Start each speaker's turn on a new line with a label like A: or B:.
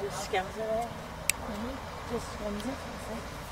A: Just skims it there. Just skims it.